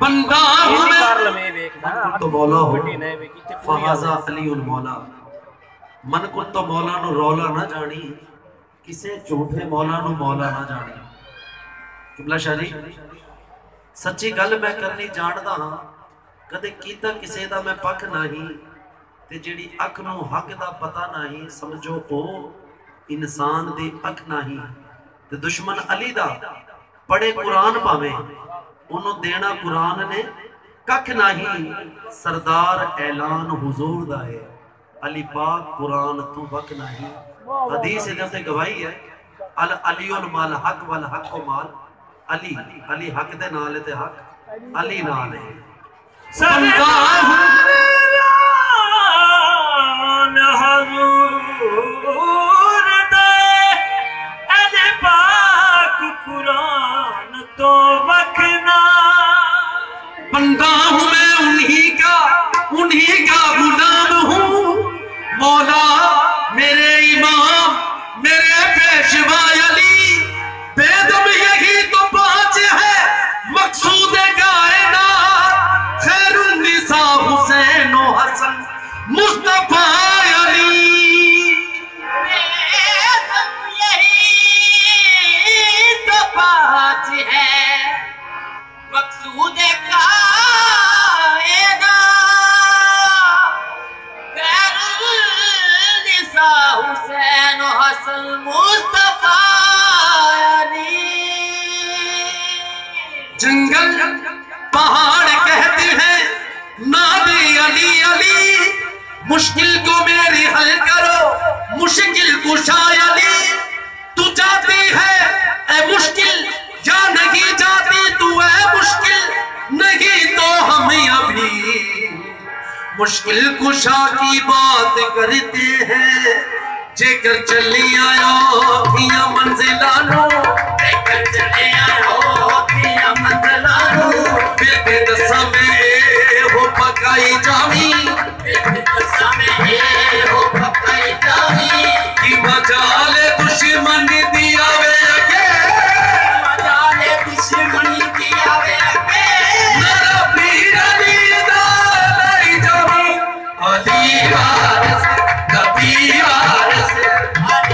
بندہ ہوں میں کر لمے ویکھدا من تو مولا ہو بڑی نے ویکھی تے پوری فہازا علی المولا من کو تو مولا نو رولا نہ جانی کسے جھوٹے مولا نو مولا نہ جانی قبلہ شاہی سچی گل میں کرنی جاندا ہاں کدے کیتا کسے دا میں پک نہیں تے جیڑی اکھ نو حق دا پتہ نہیں سمجھو او انسان دی اکھ پڑھے قرآن پاویں انہوں دینا قرآن نے ککھ نہیں سردار اعلان حضور دا ہے علی پاک قرآن تو وق نہیں حدیث ادھر سے گواہی ہے علی المال حق والحق و مال علی علی حق دے نالے تے حق علی نال ہے بندہ کشا علی، تو جاتی ہے، اے مشکل، یا نہیں جاتی، تو اے مشکل، نہیں تو ہم ابھی مشکل کشا کی بات کرتے ہیں جے کر چلی آیا، کیا منزلانو؟ جے کر چلی آیا، کیا منزلانو؟ بیتے دسا میں ہو پکائی جاوی بیتے دسا میں دشمن دیا وے اگے مجالے دشمنی دیا وے اگے میرا پیر علی دا لائی جاوی علی وارث نبی وارث علی وارث نبی وارث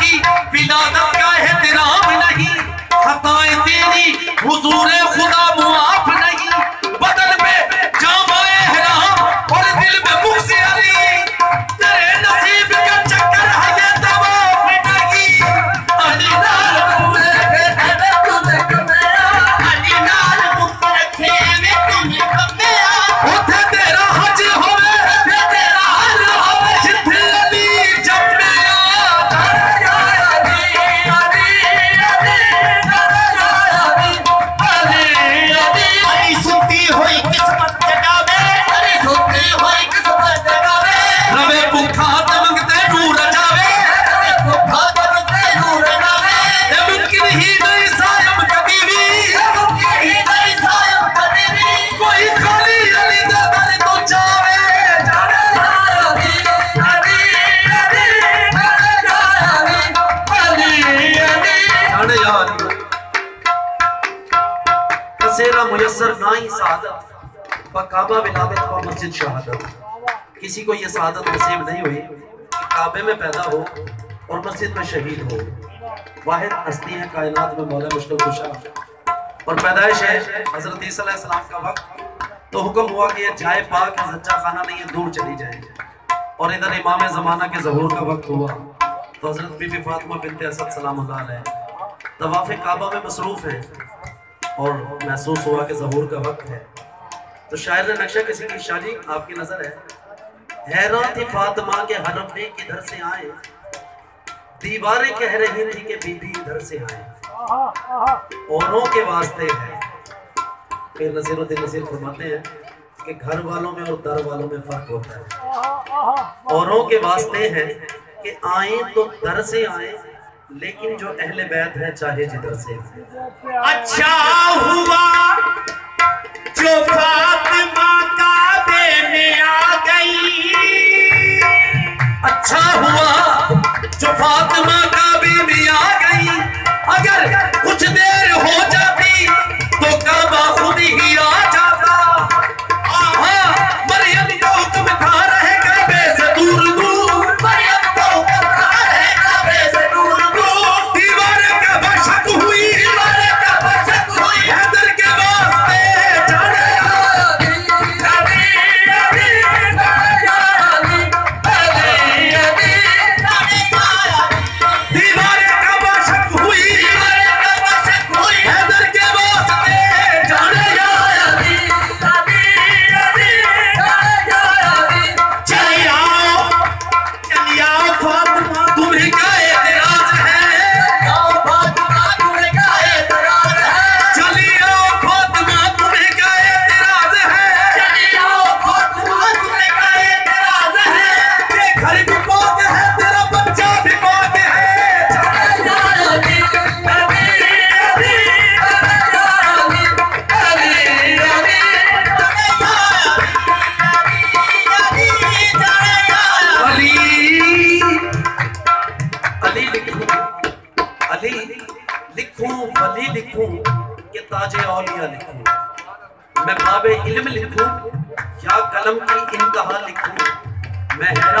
کی ولادت کا احترام نہیں خطائیں تیری حضور خدا معاف نہیں کعبہ ولادت و مسجد شہادت۔ کسی کو یہ سعادت نصیب نہیں ہوئی کہ کعبے میں پیدا ہو اور مسجد میں شہید ہو۔ واحد ہستی ہے کائنات میں مولا مشکل کشا۔ اور پیدائش ہے حضرت عیسیٰ علیہ السلام کا وقت۔ تو حکم ہوا کہ یہ جائے پاک ہے زچہ خانہ نہیں ہے، دور چلی جائے۔ اور ادھر امام زمانہ کے ظہور کا وقت ہوا۔ تو حضرت بی بی فاطمہ بنت اسد سلام اللہ علیہ۔ طواف کعبہ میں مصروف ہیں۔ اور محسوس ہوا کہ ظہور کا وقت ہے۔ تو شاعر نے نقشہ کسی کی شادی آپ کی نظر ہے۔ حیران تھی فاطمہ کے حرم میں کدھر سے آئے؟ دیواریں کہہ رہی تھی کہ بی بی ادھر سے آئے۔ اوروں کے واسطے ہے۔ پھر نصیر الدین نصیر فرماتے ہیں کہ گھر والوں میں اور در والوں میں فرق ہوتا ہے۔ اوروں کے واسطے ہے کہ آئیں تو در سے آئیں۔ لیکن جو اہل بیت ہے چاہے جدھر سے۔ اچھا ہوا۔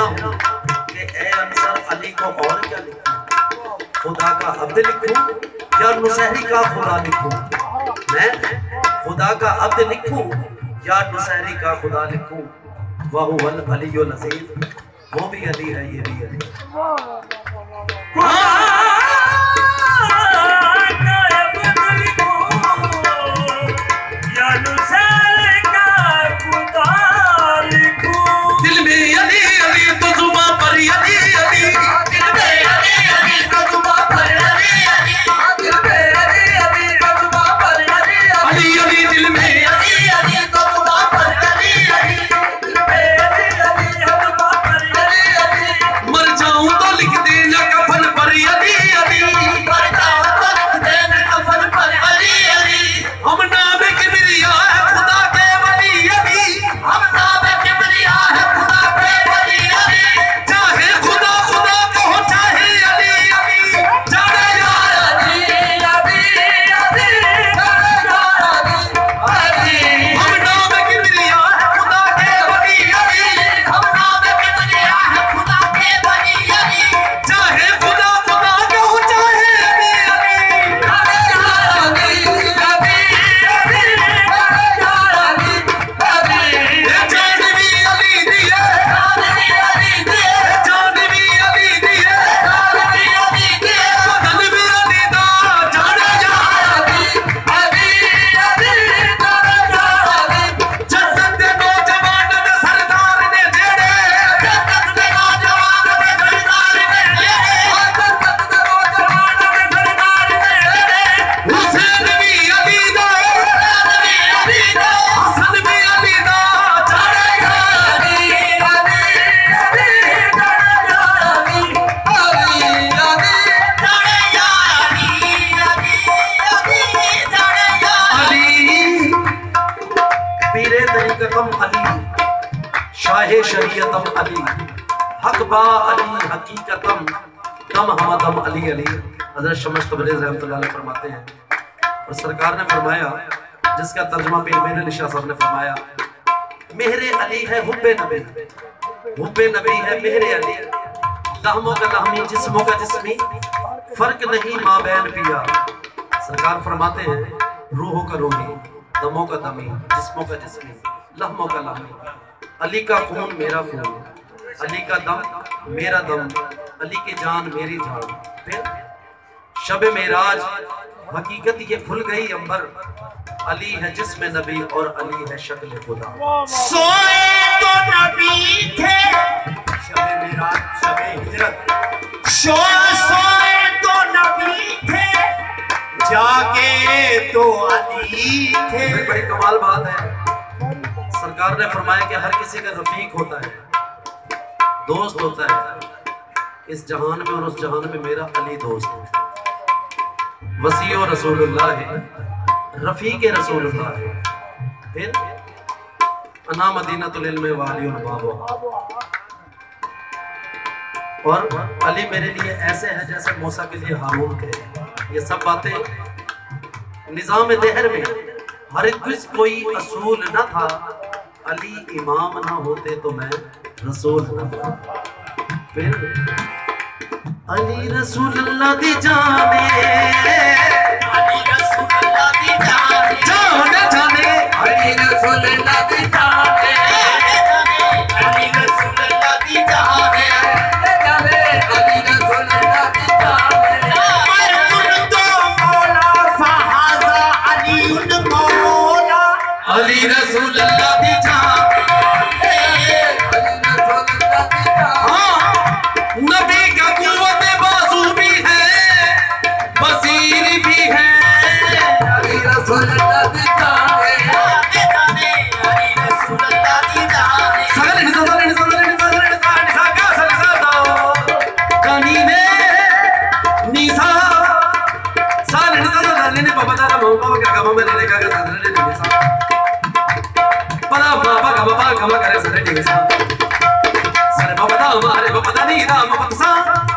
میں حیران ہوں کہ اے انصر علی کو اور کیا لکھوں خدا کا عبد لکھوں یا نصیری کا خدا لکھوں میں خدا کا عبد لکھوں یا نصیری کا خدا لکھوں وہو العلی العزیز وہ بھی علی ہے یہ بھی علی دل شریعتم علی. حق با علی، حقیقتم. تم حمدم علی علی. حضرت شمس تبریز رحمت اللہ علیہ فرماتے ہیں. اور سرکار نے فرمایا، جس کا ترجمہ پیر میر علی شاہ صاحب نے فرمایا میرے علی ہے حب نبی. حب نبی ہے میرے علی. لہموں کا لہمی جسموں کا جسمی. فرق نہیں ماں بین پیا. سرکار فرماتے ہیں، روحوں کا روحی، دموں کا دمی، جسموں کا جسمی لہموں کا لہمی علی کا خون میرا خون علی کا دم میرا دم علی کی جان میری جان۔ پھر شب میراج حقیقت یہ کھل گئی امبر۔ علی ہے جسم نبی اور علی ہے شکل خدا۔ سوئے تو نبی تھے۔ شب میراج شب ہجرت۔ شو- سوئے تو نبی تھے۔ جاگے تو علی تھے۔ بڑی کمال بات ہے۔ سرکار نے فرمایا کہ ہر کسی کا رفیق ہوتا ہے، دوست ہوتا ہے۔ اس جہان میں اور اس جہان میں میرا علی دوست ہے۔ وسیع و رسول اللہ ہے، رفیق رسول اللہ ہے۔ پھر انا مدینہ العلم والی الباب۔ اور علی میرے لیے ایسے ہے جیسے موسیٰ کے لیے ہارون تھے یہ سب باتیں نظام دہر میں، ہر کس کوئی اصول نہ تھا۔ علی امام نہ ہوتے تو میں رسول نہ تھا پھر علی رسول اللہ دی جانے علی رسول اللہ دی جانے جانے جانے علی رسول اللہ دی جانے 你的么奔